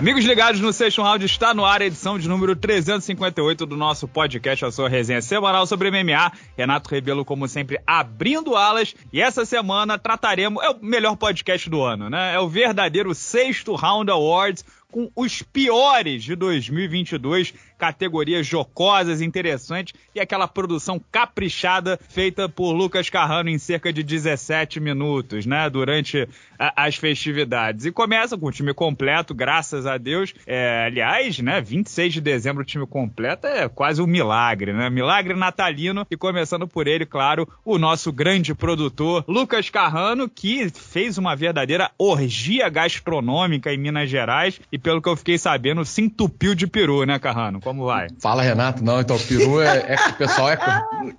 Amigos ligados no sexto round, está no ar a edição de número 358 do nosso podcast, a sua resenha semanal sobre MMA. Renato Rebelo, como sempre, abrindo alas. E essa semana trataremos, é o melhor podcast do ano, né? É o verdadeiro sexto round awards com os piores de 2022 categorias jocosas, interessantes e aquela produção caprichada feita por Lucas Carrano em cerca de 17 minutos, né, durante a, as festividades. E começa com o time completo, graças a Deus. É, aliás, né, 26 de dezembro o time completo é quase um milagre, né? Milagre natalino e começando por ele, claro, o nosso grande produtor Lucas Carrano, que fez uma verdadeira orgia gastronômica em Minas Gerais e pelo que eu fiquei sabendo, se entupiu de peru, né, Carrano? Como vai? Fala, Renato. Não, então, peru é, é o pessoal é.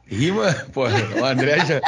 Rima, pô, o André já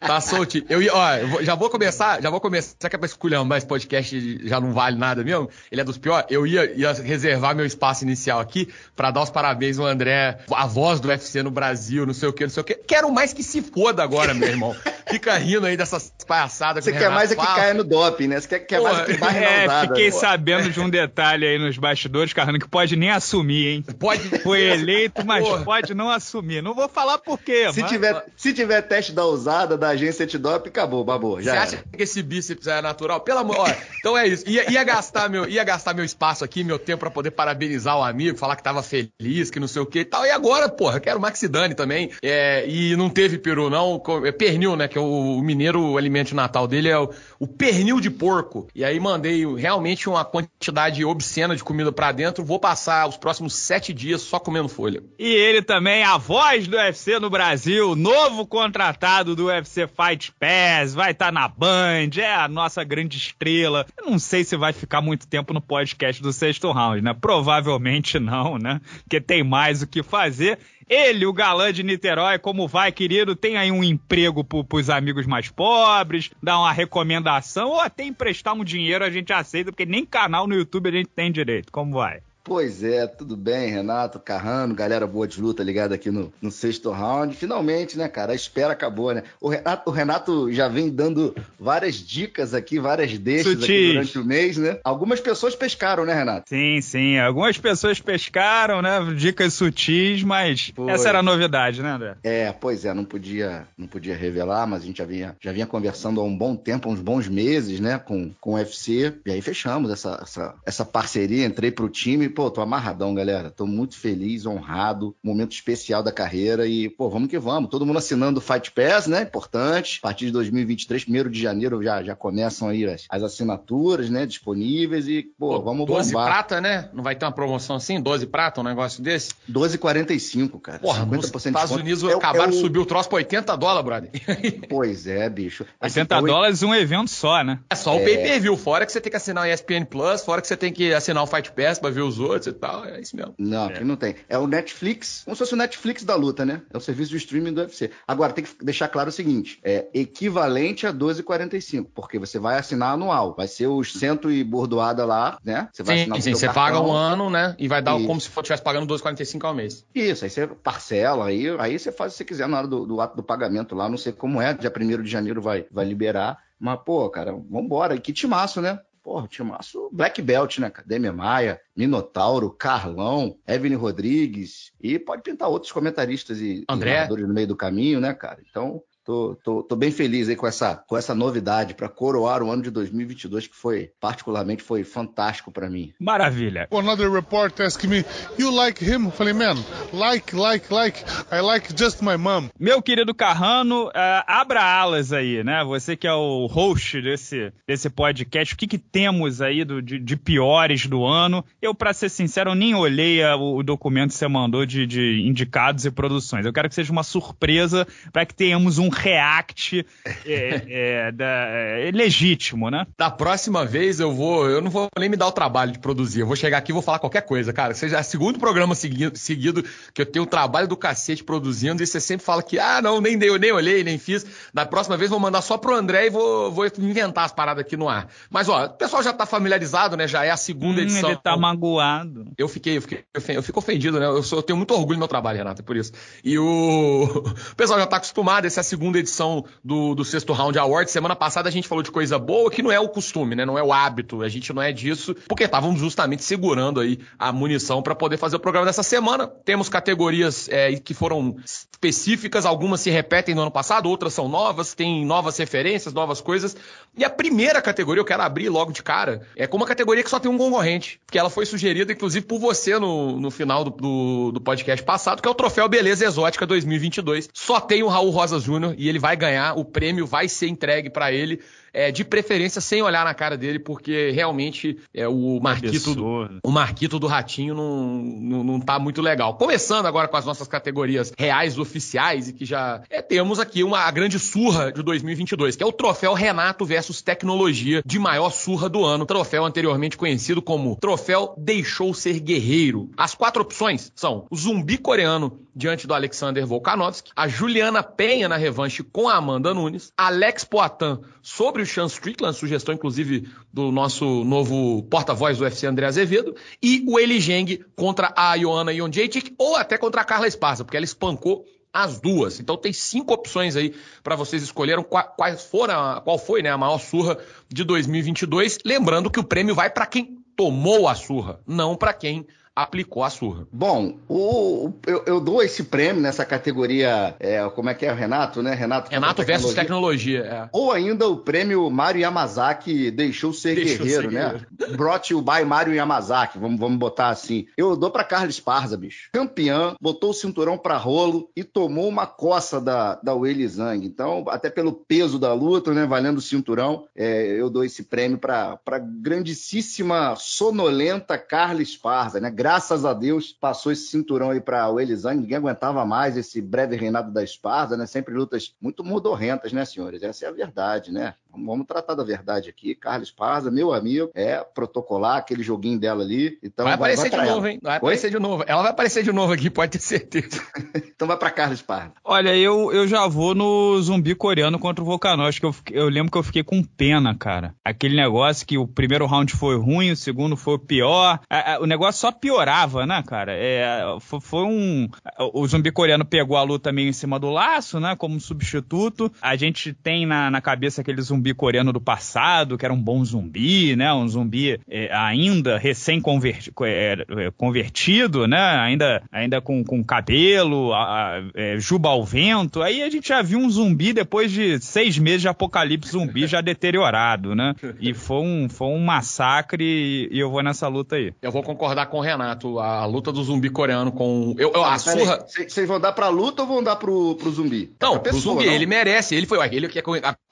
tá solto. Eu ia, ó, já vou começar, já vou começar, que é pra escolher mas podcast já não vale nada mesmo, ele é dos piores. Eu ia, ia reservar meu espaço inicial aqui para dar os parabéns ao André, a voz do UFC no Brasil, não sei o que, não sei o que. Quero mais que se foda agora, meu irmão. Fica rindo aí dessas palhaçadas Você quer mais é que caia no doping, né? Você quer, quer mais é que barre é, Fiquei sabendo de um detalhe aí nos bastidores, Carrano, que pode nem assumir, hein? Pode. Foi eleito, mas Porra. pode não assumir. Não vou falar por quê. Se, mas... tiver, se tiver teste da usada da agência antidoping, acabou, babou. Já Você acha que esse bíceps é natural? Pelo amor, olha, então é isso. Ia, ia, gastar meu, ia gastar meu espaço aqui, meu tempo para poder parabenizar o amigo, falar que tava feliz, que não sei o que e tal. E agora, porra, quero o Maxi Dani também. É, e não teve peru, não. É pernil, né? Que é o, o mineiro, o alimento natal dele é o, o pernil de porco. E aí mandei realmente uma quantidade obscena de comida para dentro. Vou passar os próximos sete dias só comendo folha. E ele também, a voz do UFC no Brasil, novo contratado do UFC Fight Pass, vai estar tá na Band, é a nossa grande estrela. Eu não sei se vai ficar muito tempo no podcast do sexto round, né? Provavelmente não, né? Porque tem mais o que fazer. Ele, o galã de Niterói, como vai, querido? Tem aí um emprego pro, pros amigos mais pobres, dá uma recomendação, ou até emprestar um dinheiro a gente aceita, porque nem canal no YouTube a gente tem direito. Como vai? Pois é, tudo bem, Renato, Carrano, galera boa de luta ligada aqui no, no sexto round. Finalmente, né, cara? A espera acabou, né? O Renato, o Renato já vem dando várias dicas aqui, várias deixas aqui durante o mês, né? Algumas pessoas pescaram, né, Renato? Sim, sim. Algumas pessoas pescaram, né? Dicas sutis, mas Foi. essa era a novidade, né, André? É, pois é, não podia, não podia revelar, mas a gente já vinha, já vinha conversando há um bom tempo, uns bons meses, né, com, com o UFC. E aí fechamos essa, essa, essa parceria, entrei pro time pô, tô amarradão, galera. Tô muito feliz, honrado. Momento especial da carreira e, pô, vamos que vamos. Todo mundo assinando o Fight Pass, né? Importante. A partir de 2023, 1 de janeiro, já, já começam aí as, as assinaturas, né? Disponíveis e, pô, pô vamos 12 bombar. prata, né? Não vai ter uma promoção assim? 12 prata, um negócio desse? 12,45, cara. Porra, 50% nos Estados Unidos é, acabaram é o... de subir o troço pra 80 dólares, brother. Pois é, bicho. 80 assim, dólares um evento só, né? É só o é... pay-per-view. Fora que você tem que assinar o ESPN Plus, fora que você tem que assinar o Fight Pass pra ver os outros e tal. É isso mesmo. Não, aqui é. não tem. É o Netflix, como se fosse o Netflix da luta, né? É o serviço de streaming do UFC. Agora, tem que deixar claro o seguinte: é equivalente a 12,45, porque você vai assinar anual. Vai ser os cento e bordoada lá, né? Você vai sim, assinar sim, você cartão. paga um ano, né? E vai dar isso. como se estivesse pagando 12,45 ao mês. Isso, aí você parcela, aí, aí você faz o que você quiser na hora do, do ato do pagamento lá. Não sei como é, dia 1 de janeiro vai, vai liberar. Mas, pô, cara, vambora. E que timaço, né? Porra, timaço Black Belt, né? Academia Maia, Minotauro, Carlão, Evelyn Rodrigues e pode pintar outros comentaristas e, André. e no meio do caminho, né, cara? Então, Tô, tô, tô, bem feliz aí com essa, com essa novidade para coroar o ano de 2022 que foi particularmente foi fantástico para mim. Maravilha. Another report asking me, you like him? Eu falei, man, like, like, like, I like just my mom. Meu querido Carrano, uh, abra alas aí, né? Você que é o host desse, desse podcast, o que, que temos aí do, de, de piores do ano? Eu, para ser sincero, nem olhei a, o documento que você mandou de, de indicados e produções. Eu quero que seja uma surpresa para que tenhamos um react é, é, da, é, legítimo, né? Da próxima vez eu vou, eu não vou nem me dar o trabalho de produzir. Eu vou chegar aqui e vou falar qualquer coisa, cara. Seja é o segundo programa seguido, seguido que eu tenho o trabalho do cacete produzindo e você sempre fala que, ah, não, nem dei, nem olhei, nem fiz. Da próxima vez vou mandar só pro André e vou, vou inventar as paradas aqui no ar. Mas, ó, o pessoal já tá familiarizado, né? Já é a segunda hum, edição. Ele tá magoado. Eu fiquei, eu fiquei, eu fico ofendido, né? Eu, sou, eu tenho muito orgulho no meu trabalho, Renata, por isso. E o, o pessoal já tá acostumado, essa é a segunda segunda edição do, do Sexto Round Award. Semana passada a gente falou de coisa boa, que não é o costume, né? Não é o hábito. A gente não é disso, porque estávamos justamente segurando aí a munição para poder fazer o programa dessa semana. Temos categorias é, que foram específicas, algumas se repetem do ano passado, outras são novas, tem novas referências, novas coisas. E a primeira categoria, eu quero abrir logo de cara, é com uma categoria que só tem um concorrente, que ela foi sugerida, inclusive, por você no, no final do, do, do podcast passado, que é o Troféu Beleza Exótica 2022. Só tem o Raul Rosa Júnior e ele vai ganhar, o prêmio vai ser entregue para ele é, de preferência sem olhar na cara dele, porque realmente é, o Marquito, o Marquito do Ratinho não, não, não tá muito legal. Começando agora com as nossas categorias reais oficiais e que já é, temos aqui uma a grande surra de 2022, que é o troféu Renato versus Tecnologia de maior surra do ano, troféu anteriormente conhecido como troféu Deixou Ser Guerreiro. As quatro opções são o zumbi coreano diante do Alexander Volkanovski, a Juliana Penha na revanche com a Amanda Nunes, Alex Poitin sobre o Sean Strickland, sugestão inclusive do nosso novo porta-voz do UFC André Azevedo, e o Eli Geng contra a Joanna Jędrzejczyk ou até contra a Carla Esparza, porque ela espancou as duas. Então tem cinco opções aí para vocês escolheram quais foram, qual foi né, a maior surra de 2022. Lembrando que o prêmio vai para quem tomou a surra, não para quem aplicou a surra. Bom, o, eu, eu, dou esse prêmio nessa categoria, é, como é que é, Renato, né? Renato, Renato versus tecnologia. É. Ou ainda o prêmio Mário Yamazaki deixou ser deixou guerreiro, ser né? Guerreiro. Brought you by Mário Yamazaki, vamos, vamos botar assim. Eu dou para Carlos Esparza, bicho. Campeão, botou o cinturão para rolo e tomou uma coça da, da Weili Zhang. Então, até pelo peso da luta, né, valendo o cinturão, é, eu dou esse prêmio para grandíssima, sonolenta Carla Esparza, né? Graças a Deus, passou esse cinturão aí para o Elisane. Ninguém aguentava mais esse breve reinado da Esparza, né? Sempre lutas muito modorrentas, né, senhores? Essa é a verdade, né? Vamos tratar da verdade aqui. Carlos Parza, meu amigo, é protocolar aquele joguinho dela ali. Então vai aparecer vai, de novo, ela. hein? Vai aparecer Oi? de novo. Ela vai aparecer de novo aqui, pode ter certeza. então vai para Carlos Parza. Olha, eu, eu já vou no zumbi coreano contra o Volkanovski. Eu, eu lembro que eu fiquei com pena, cara. Aquele negócio que o primeiro round foi ruim, o segundo foi pior. O negócio só piorava, né, cara? É, foi, foi um. O zumbi coreano pegou a luta meio em cima do laço, né? Como substituto. A gente tem na, na cabeça aquele zumbi zumbi coreano do passado, que era um bom zumbi, né? Um zumbi é, ainda recém-convertido, é, é, convertido, né? Ainda, ainda com, com cabelo, a, a, é, juba ao vento. Aí a gente já viu um zumbi depois de seis meses de apocalipse zumbi já deteriorado, né? E foi um, foi um massacre e eu vou nessa luta aí. Eu vou concordar com o Renato. A, luta do zumbi coreano com. Eu, eu, a surra. Vocês vão dar pra luta ou vão dar pro, pro zumbi? Não, pro zumbi, não? ele merece. Ele foi ele que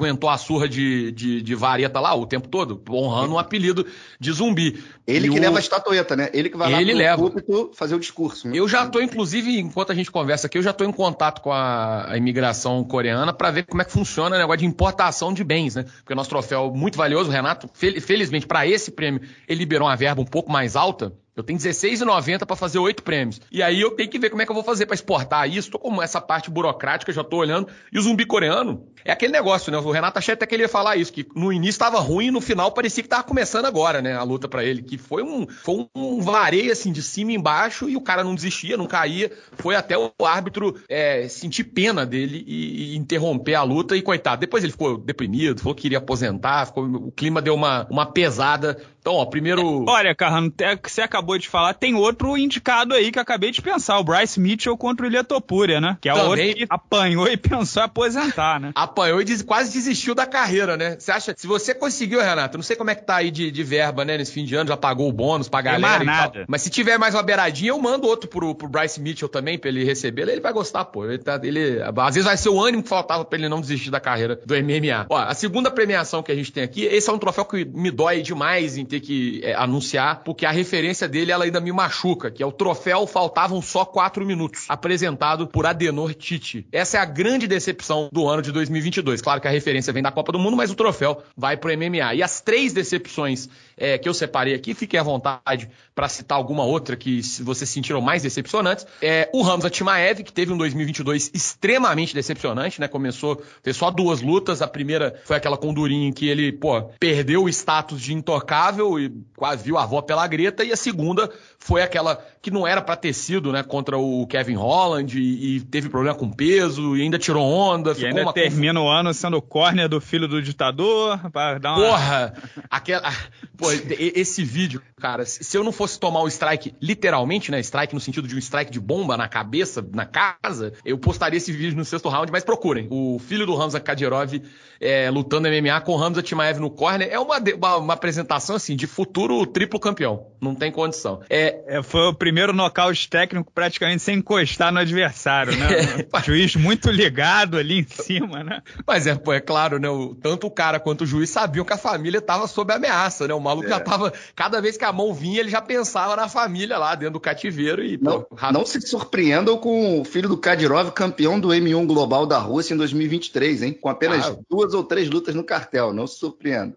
aguentou a surra de de, de, de vareta lá o tempo todo, honrando um apelido de zumbi. Ele e que o... leva a estatueta, né? Ele que vai lá Ele pro leva. púlpito fazer o discurso. Né? Eu já tô, inclusive, enquanto a gente conversa aqui, eu já tô em contato com a, a imigração coreana para ver como é que funciona o negócio de importação de bens, né? Porque o nosso troféu muito valioso, Renato, fel felizmente para esse prêmio, ele liberou uma verba um pouco mais alta, eu tenho R$16,90 para fazer oito prêmios. E aí eu tenho que ver como é que eu vou fazer para exportar isso. Tô com essa parte burocrática, já tô olhando. E o zumbi coreano é aquele negócio, né? O Renato achei até que ele ia falar isso, que no início estava ruim e no final parecia que tava começando agora, né? A luta para ele. Que foi um, foi um vareio assim de cima e embaixo e o cara não desistia, não caía. Foi até o árbitro é, sentir pena dele e, e, interromper a luta. E coitado, depois ele ficou deprimido, falou que queria aposentar, ficou, o clima deu uma, uma pesada. Então, ó, primeiro. Olha, Carrano, que você acabou de falar, tem outro indicado aí que eu acabei de pensar, o Bryce Mitchell contra o Ilha Topúria, né? Que é o outro que apanhou e pensou em aposentar, né? Apanhou e des... quase desistiu da carreira, né? Você acha, se você conseguiu, Renato, não sei como é que tá aí de, de verba, né, nesse fim de ano, já pagou o bônus pra galera mais nada. Mas se tiver mais uma beiradinha, eu mando outro pro, pro Bryce Mitchell também, pra ele receber, ele vai gostar, pô. Ele, tá, ele, às vezes vai ser o ânimo que faltava pra ele não desistir da carreira do MMA. Ó, a segunda premiação que a gente tem aqui, esse é um troféu que me dói demais em ter que é, anunciar, porque a referência dele ela ainda me machuca, que é o troféu Faltavam Só Quatro Minutos, apresentado por Adenor Tite. Essa é a grande decepção do ano de 2022. Claro que a referência vem da Copa do Mundo, mas o troféu vai pro MMA. E as três decepções é, que eu separei aqui, fiquem à vontade para citar alguma outra que vocês sentiram mais decepcionantes. É o Hamza Timaev, que teve um 2022 extremamente decepcionante, né? Começou, fez só duas lutas. A primeira foi aquela com o Durinho que ele, pô, perdeu o status de intocável e quase viu a avó pela greta. E a segunda foi aquela que não era pra ter sido, né, contra o Kevin Holland e, e teve problema com peso e ainda tirou onda. E ainda termina o ano sendo córnea do filho do ditador, pra dar uma... Porra! Aquela, pô, esse vídeo, cara, se eu não fosse tomar o strike literalmente, né, strike no sentido de um strike de bomba na cabeça, na casa, eu postaria esse vídeo no sexto round, mas procurem. O filho do Hamza Kadyrov é, lutando MMA com o Hamza Timaev no corner é uma, uma, uma, apresentação, assim, de futuro triplo campeão. Não tem condição. É, é foi o primeiro nocaute técnico praticamente sem encostar no adversário, né? É, juiz muito ligado ali em cima, né? Mas é, pô, é claro, né? O, tanto o cara quanto o juiz sabiam que a família estava sob ameaça, né? O maluco é. já tava. Cada vez que a mão vinha, ele já pensava na família lá dentro do cativeiro e. Não, pô, não se surpreendam com o filho do Kadyrov, campeão do M1 Global da Rússia em 2023, hein? Com apenas ah, duas ou três lutas no cartel. Não se surpreenda.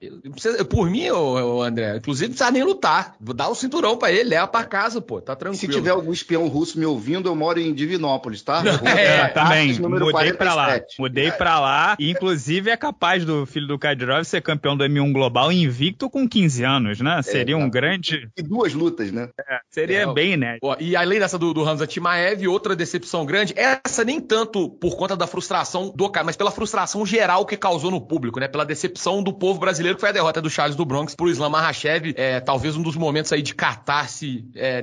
Por mim, ô, ô, André, inclusive não precisa nem lutar. Dar o um cinturão pra ele, leva pra casa, pô. Tá tranquilo. Se tiver algum espião russo me ouvindo, eu moro em Divinópolis, tá? é, também. Mudei 47. pra lá. Mudei é. pra lá. E, inclusive, é capaz do filho do Kadyrov ser campeão do M1 Global invicto com 15 anos, né? É, seria um grande. E duas lutas, né? É, seria é, bem, né? E além dessa do, do Hamza Timaev, outra decepção grande, essa nem tanto por conta da frustração do cara, mas pela frustração geral que causou no público, né? Pela decepção do povo brasileiro, que foi a derrota do Charles do Bronx pro Islam Makhachev. É, talvez um dos momentos aí de catarse é,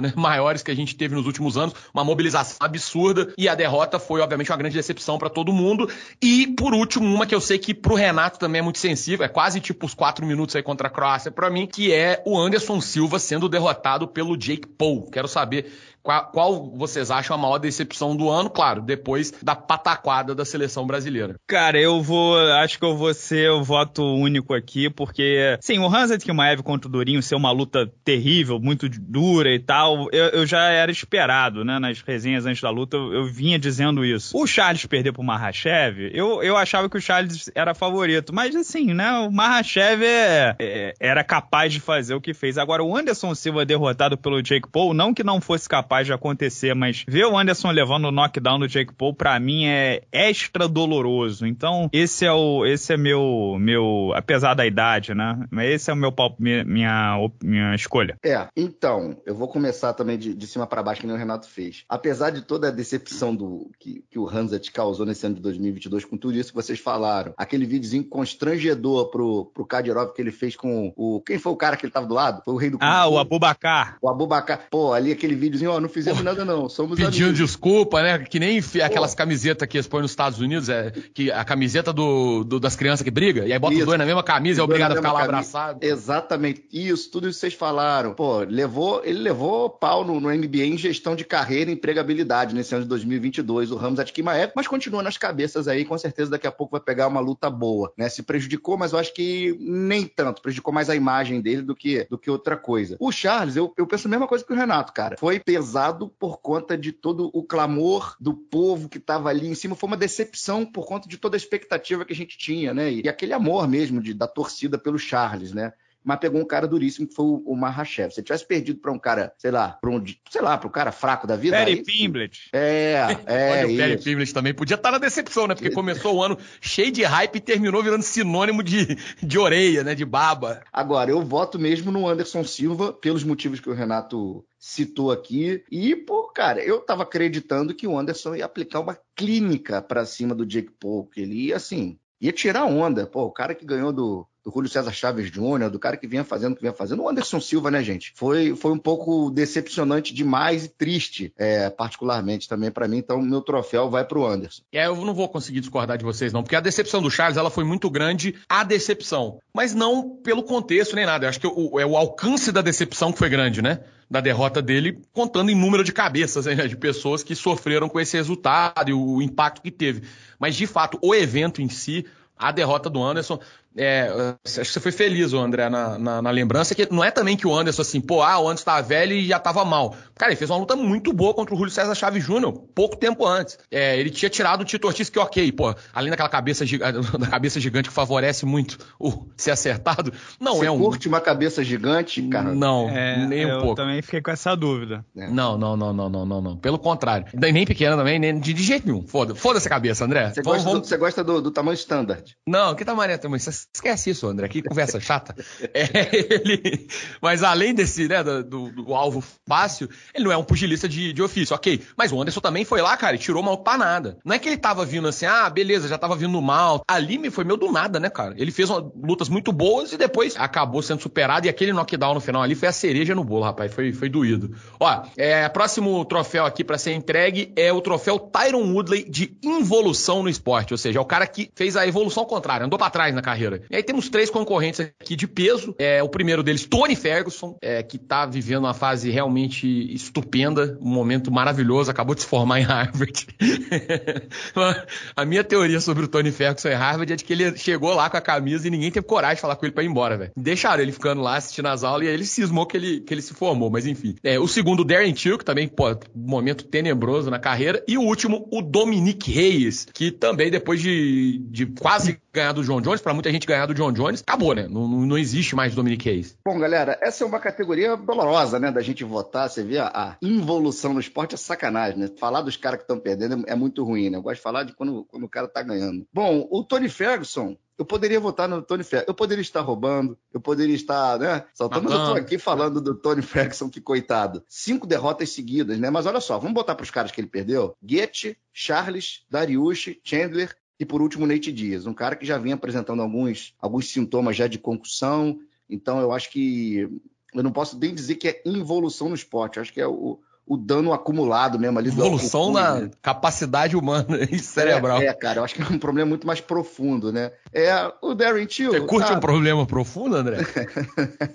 né? Maiores que a gente teve nos últimos anos. Uma mobilização absurda. E a derrota foi, obviamente, uma grande decepção para todo mundo. E, por último, uma que eu sei que pro Renato também é muito sensível, é quase tipo os quatro minutos aí contra a Croácia para mim, que é o Anderson Silva sendo derrotado pelo Jake Paul. Quero saber qual, qual, vocês acham a maior decepção do ano? Claro, depois da pataquada da seleção brasileira. Cara, eu vou. Acho que eu vou ser o voto único aqui, porque, sim, o Hansa Kimaev contra o Durinho ser uma luta terrível, muito dura e tal, eu, eu, já era esperado, né? Nas resenhas antes da luta, eu, vinha dizendo isso. O Charles perder pro Mahashev, eu, eu achava que o Charles era favorito, mas assim, né? O Mahashev é, é, era capaz de fazer o que fez. Agora, o Anderson Silva derrotado pelo Jake Paul, não que não fosse capaz capaz de acontecer, mas ver o Anderson levando o knockdown do Jake Paul, para mim, é extra doloroso. Então, esse é o. Esse é meu. meu apesar da idade, né? Mas esse é o meu minha, minha, minha escolha. É, então, eu vou começar também de, de cima para baixo, que nem o Renato fez. Apesar de toda a decepção do que, que o Hansa causou nesse ano de 2022, com tudo isso que vocês falaram, aquele videozinho constrangedor pro, pro Kadyrov que ele fez com o. Quem foi o cara que ele tava do lado? Foi o rei do. Ah, o Abubacar. O Abubacar. Pô, ali aquele videozinho, ó, não fizemos Pô, nada, não. Somos Pedindo amigos. desculpa, né? Que nem aquelas camisetas que eles põem nos Estados Unidos, é, que a camiseta do, do das crianças que briga, e aí bota os dois na mesma camisa e é obrigado a ficar lá camisa. abraçado. Exatamente. Isso, tudo isso que vocês falaram. Pô, levou, ele levou pau no, no NBA em gestão de carreira e empregabilidade nesse ano de 2022, o Ramos Atkimaev, mas continua nas cabeças aí, com certeza daqui a pouco vai pegar uma luta boa, né? Se prejudicou, mas eu acho que nem tanto, prejudicou mais a imagem dele do que, do que outra coisa. O Charles, eu, eu penso a mesma coisa que o Renato, cara. Foi pesado por conta de todo o clamor do povo que estava ali em cima. Foi uma decepção por conta de toda a expectativa que a gente tinha, né? E, e aquele amor mesmo de, da torcida pelo Charles, né? Mas pegou um cara duríssimo que foi o, o Mahashev. Se tivesse perdido para um cara, sei lá, para um, sei lá, para um cara fraco da vida. Perry Pimblet. É, é. Olha, o Perry Pimblet também podia estar tá na decepção, né? Porque começou o ano cheio de hype e terminou virando sinônimo de, de orelha, né? De baba. Agora, eu voto mesmo no Anderson Silva, pelos motivos que o Renato citou aqui. E, pô, cara, eu tava acreditando que o Anderson ia aplicar uma clínica para cima do Jake Paul, que ele ia, assim, ia tirar onda. Pô, o cara que ganhou do do Julio César Chaves Júnior, do cara que vinha fazendo o que vinha fazendo. O Anderson Silva, né, gente? Foi, foi um pouco decepcionante demais e triste, é, particularmente também para mim. Então, meu troféu vai pro Anderson. É, eu não vou conseguir discordar de vocês, não, porque a decepção do Charles ela foi muito grande, a decepção. Mas não pelo contexto nem nada. Eu acho que o, é o alcance da decepção que foi grande, né? da derrota dele, contando em número de cabeças, né, de pessoas que sofreram com esse resultado e o impacto que teve. Mas, de fato, o evento em si, a derrota do Anderson. É, acho que você foi feliz, André, na, na, na, lembrança, que não é também que o Anderson, assim, pô, ah, o Anderson tava velho e já tava mal. Cara, ele fez uma luta muito boa contra o Julio César Chaves Júnior, pouco tempo antes. É, ele tinha tirado o Tito Ortiz, que ok, pô, além daquela cabeça, da cabeça gigante que favorece muito o ser acertado, não você é um... curte uma cabeça gigante, cara? Não, é, nem um pouco. Eu também fiquei com essa dúvida. É. Não, não, não, não, não, não, não, pelo contrário. Nem pequena também, nem de, de jeito nenhum. Foda, foda essa cabeça, André. Você vamos, gosta, vamos... Do, você gosta do, do tamanho standard? Não, que tamanho é tamanho? Esquece isso, André. Que conversa chata. É, ele, mas além desse, né, do, do, alvo fácil, ele não é um pugilista de, de ofício, ok. Mas o Anderson também foi lá, cara, e tirou mal pra nada. Não é que ele tava vindo assim, ah, beleza, já tava vindo mal. Ali me foi meio do nada, né, cara? Ele fez uma, lutas muito boas e depois acabou sendo superado. E aquele knockdown no final ali foi a cereja no bolo, rapaz. Foi, foi doído. Ó, é, próximo troféu aqui para ser entregue é o troféu Tyron Woodley de involução no esporte. Ou seja, é o cara que fez a evolução contrária, andou para trás na carreira. E aí temos três concorrentes aqui de peso. É, o primeiro deles, Tony Ferguson, é, que tá vivendo uma fase realmente estupenda, um momento maravilhoso, acabou de se formar em Harvard. a minha teoria sobre o Tony Ferguson em Harvard é de que ele chegou lá com a camisa e ninguém teve coragem de falar com ele para ir embora, velho. Deixaram ele ficando lá assistindo as aulas e aí ele cismou que ele, que ele se formou, mas enfim. É, o segundo, Darren Till, que também, pô, um momento tenebroso na carreira. E o último, o Dominique Reis, que também, depois de, de quase ganhar do John Jones, para muita gente ganhar do John Jones, acabou, né? Não, não existe mais Dominique Reis. Bom, galera, essa é uma categoria dolorosa, né? Da gente votar. Você vê a, involução no esporte é sacanagem, né? Falar dos caras que estão perdendo é muito ruim, né? Eu gosto de falar de quando, quando o cara tá ganhando. Bom, o Tony Ferguson, eu poderia votar no Tony Ferguson. Eu poderia estar roubando, eu poderia estar, né? Saltando, mas eu tô aqui falando do Tony Ferguson, que coitado. Cinco derrotas seguidas, né? Mas olha só, vamos botar para os caras que ele perdeu: Goethe, Charles, Dariush, Chandler e por último Nate Dias, um cara que já vinha apresentando alguns, alguns sintomas já de concussão. Então eu acho que eu não posso nem dizer que é involução no esporte. Eu acho que é o, o dano acumulado mesmo ali. Evolução na né? capacidade humana e cerebral. É, é, cara, eu acho que é um problema muito mais profundo, né? É, o Darren Till... Você curte tá... um problema profundo, André?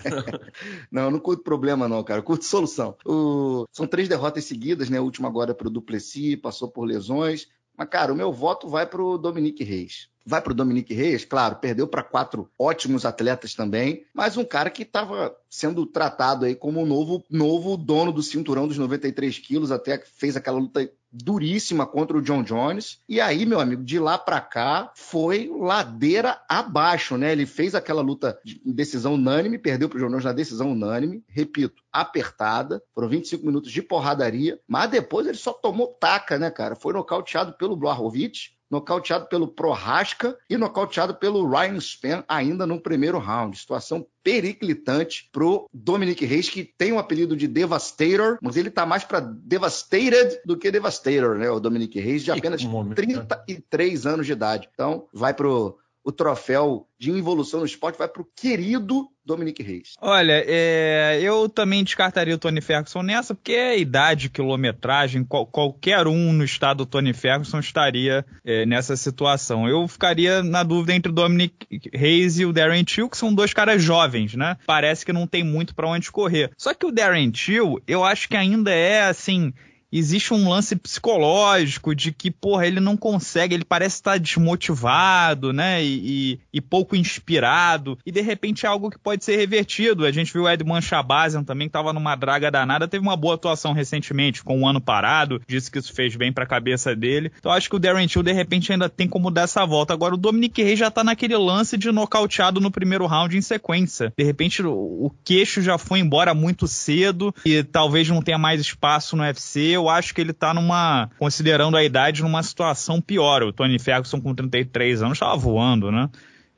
não, eu não curto problema não, cara. Eu curto solução. O... São três derrotas seguidas, né? A última agora é pro Duplessis, passou por lesões. Mas, cara, o meu voto vai pro Dominique Reis. Vai para o Dominique Reis, claro, perdeu para quatro ótimos atletas também, mas um cara que estava sendo tratado aí como o novo, novo dono do cinturão dos 93 quilos, até fez aquela luta duríssima contra o John Jones. E aí, meu amigo, de lá para cá foi ladeira abaixo, né? Ele fez aquela luta de decisão unânime, perdeu pro John Jones na decisão unânime, repito, apertada, foram 25 minutos de porradaria, mas depois ele só tomou taca, né, cara? Foi nocauteado pelo Blachowicz, nocauteado pelo Prohaska e nocauteado pelo Ryan Spann ainda no primeiro round. Situação periclitante pro Dominic Reis, que tem o um apelido de Devastator, mas ele tá mais para Devastated do que Devastator, né? O Dominic Reis, de apenas 33 anos de idade. Então, vai pro o troféu de involução no esporte vai para o querido Dominique Reis. Olha, é, eu também descartaria o Tony Ferguson nessa, porque é idade, quilometragem, qual, qualquer um no estado do Tony Ferguson estaria é, nessa situação. Eu ficaria na dúvida entre o Dominic Reis e o Darren Till, que são dois caras jovens, né? Parece que não tem muito para onde correr. Só que o Darren Till, eu acho que ainda é assim existe um lance psicológico de que, porra, ele não consegue, ele parece estar desmotivado, né? E, e, e, pouco inspirado. E de repente é algo que pode ser revertido. A gente viu o Edmund Shabazian também, que estava numa draga danada, teve uma boa atuação recentemente, com um ano parado, disse que isso fez bem pra cabeça dele. Então acho que o Darren Till, de repente, ainda tem como dar essa volta. Agora, o Dominic Rey já tá naquele lance de nocauteado no primeiro round em sequência. De repente, o, o queixo já foi embora muito cedo e talvez não tenha mais espaço no UFC eu acho que ele tá numa, considerando a idade, numa situação pior. O Tony Ferguson com 33 anos estava voando, né?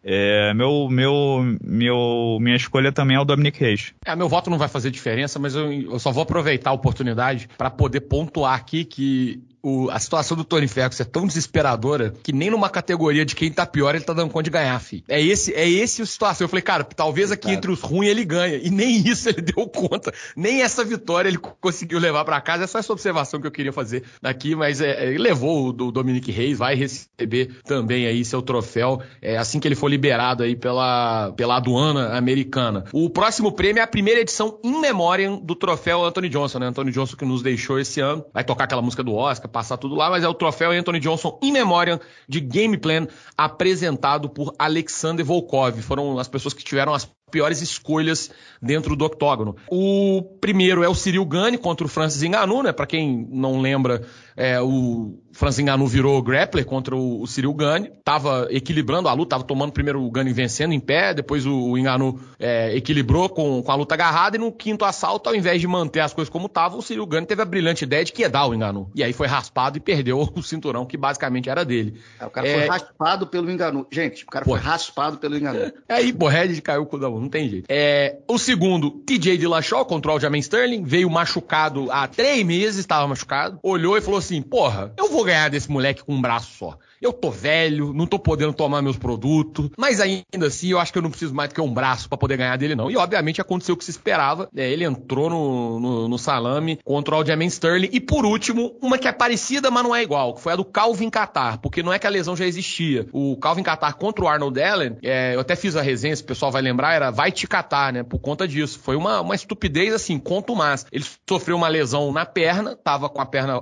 É, meu, meu, meu, minha escolha também é o Dominic Reis. É, meu voto não vai fazer diferença, mas eu, eu só vou aproveitar a oportunidade para poder pontuar aqui que o, a situação do Tony Ferguson é tão desesperadora que nem numa categoria de quem tá pior ele tá dando conta de ganhar, fi. É esse, é esse a situação. Eu falei, cara, talvez aqui entre os ruins ele ganha. E nem isso ele deu conta. Nem essa vitória ele conseguiu levar para casa. É só essa observação que eu queria fazer daqui, mas é, ele levou o do Dominic Reis, vai receber também aí seu troféu é, assim que ele for liberado aí pela, pela aduana americana. O próximo prêmio é a primeira edição in memoriam do troféu Anthony Johnson, né? Anthony Johnson que nos deixou esse ano. Vai tocar aquela música do Oscar, passar tudo lá, mas é o troféu Anthony Johnson in memoriam de Game Plan apresentado por Alexander Volkov. Foram as pessoas que tiveram as piores escolhas dentro do octógono. O primeiro é o Cyril Gane contra o Francis Ngannou, né? Para quem não lembra, é, o Francis Ngannou virou grappler contra o, o Cyril Gane, tava equilibrando a luta, tava tomando primeiro o Gane vencendo em pé, depois o, o Ngannou é, equilibrou com, com a luta agarrada e no quinto assalto, ao invés de manter as coisas como estavam, o Cyril Gane teve a brilhante ideia de quedar o Ngannou. E aí foi raspado e perdeu o cinturão que basicamente era dele. É, o cara foi raspado pelo Ngannou. Gente, o cara Pô. foi raspado pelo Ngannou. Aí, pô, Red caiu com o não tem jeito. É, o segundo, TJ Dillashaw contra o Aljamain Sterling, veio machucado há três meses, estava machucado, olhou e falou assim, porra, eu vou ganhar desse moleque com um braço só. Eu tô velho, não tô podendo tomar meus produtos, mas ainda assim eu acho que eu não preciso mais do que um braço para poder ganhar dele, não. E obviamente aconteceu o que se esperava. É, ele entrou no, no, no, salame contra o Aljamain Sterling. E por último, uma que é parecida, mas não é igual, que foi a do Calvin Qatar, porque não é que a lesão já existia. O Calvin Qatar contra o Arnold Allen, é, eu até fiz a resenha, se o pessoal vai lembrar, era vai te catar, né? Por conta disso. Foi uma, uma estupidez assim, conto mais. Ele sofreu uma lesão na perna, tava com a perna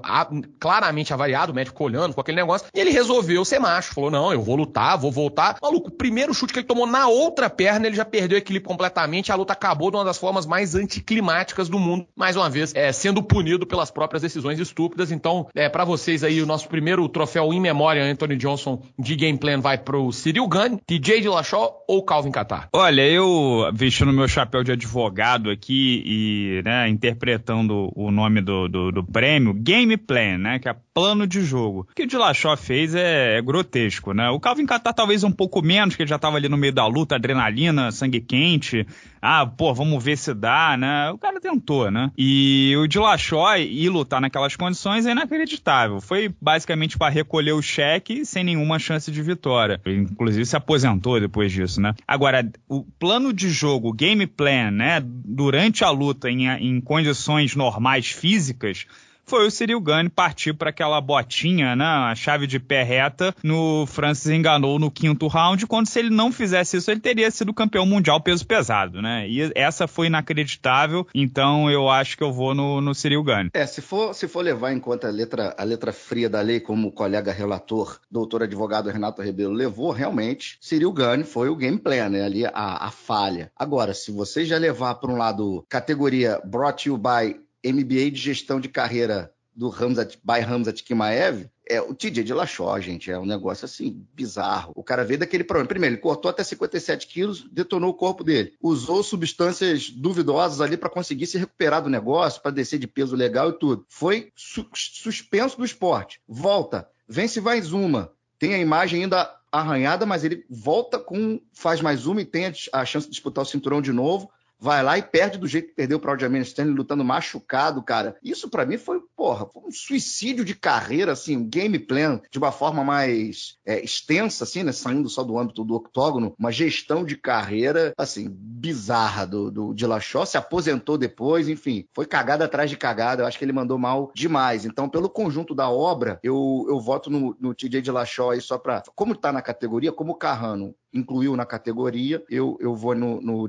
claramente avariada, o médico olhando com aquele negócio, e ele resolveu resolveu ser macho. Falou: não, eu vou lutar, vou voltar. Maluco, o primeiro chute que ele tomou na outra perna, ele já perdeu o equilíbrio completamente. A luta acabou de uma das formas mais anticlimáticas do mundo. Mais uma vez, é, sendo punido pelas próprias decisões estúpidas. Então, é, para vocês aí, o nosso primeiro troféu em memória, Anthony Johnson, de game plan, vai pro Cyril Gunn, TJ Dillashaw ou Calvin Qatar? Olha, eu vestindo meu chapéu de advogado aqui e né, interpretando o nome do, do, do prêmio, game plan, né, que é plano de jogo. O que o Dillashaw fez é é, grotesco, né? O Calvin Catar talvez um pouco menos, que ele já estava ali no meio da luta, adrenalina, sangue quente. Ah, pô, vamos ver se dá, né? O cara tentou, né? E o Dillashaw ir lutar naquelas condições é inacreditável. Foi basicamente para recolher o cheque sem nenhuma chance de vitória. Ele, inclusive se aposentou depois disso, né? Agora, o plano de jogo, o game plan, né? Durante a luta em, em condições normais físicas, foi o Cyril Gane partir para aquela botinha, né, a chave de pé reta, no Francis enganou no quinto round, quando se ele não fizesse isso, ele teria sido campeão mundial peso pesado, né? E essa foi inacreditável, então eu acho que eu vou no, no Cyril Gane. É, se for, se for levar em conta a letra, a letra fria da lei, como o colega relator, doutor advogado Renato Rebelo levou, realmente, Cyril Gane foi o game plan, né? Ali a, a falha. Agora, se você já levar para um lado categoria brought you by MBA de gestão de carreira do Ramzat, by Ramzat Kimaev, é o TJ de Lachó, gente. É um negócio assim, bizarro. O cara veio daquele problema. Primeiro, ele cortou até 57 quilos, detonou o corpo dele. Usou substâncias duvidosas ali para conseguir se recuperar do negócio, para descer de peso legal e tudo. Foi su suspenso do esporte. Volta, vence mais uma. Tem a imagem ainda arranhada, mas ele volta com. faz mais uma e tem a chance de disputar o cinturão de novo vai lá e perde do jeito que perdeu para o Aljamain Stanley, lutando machucado, cara. Isso para mim foi, porra, foi um suicídio de carreira, assim, um game plan de uma forma mais é, extensa, assim, né, saindo só do âmbito do octógono, uma gestão de carreira, assim, bizarra do, do Dillashaw, se aposentou depois, enfim, foi cagada atrás de cagada, eu acho que ele mandou mal demais. Então, pelo conjunto da obra, eu, eu voto no, no TJ Dillashaw aí só para como tá na categoria, como o Carrano incluiu na categoria. Eu, eu vou no, no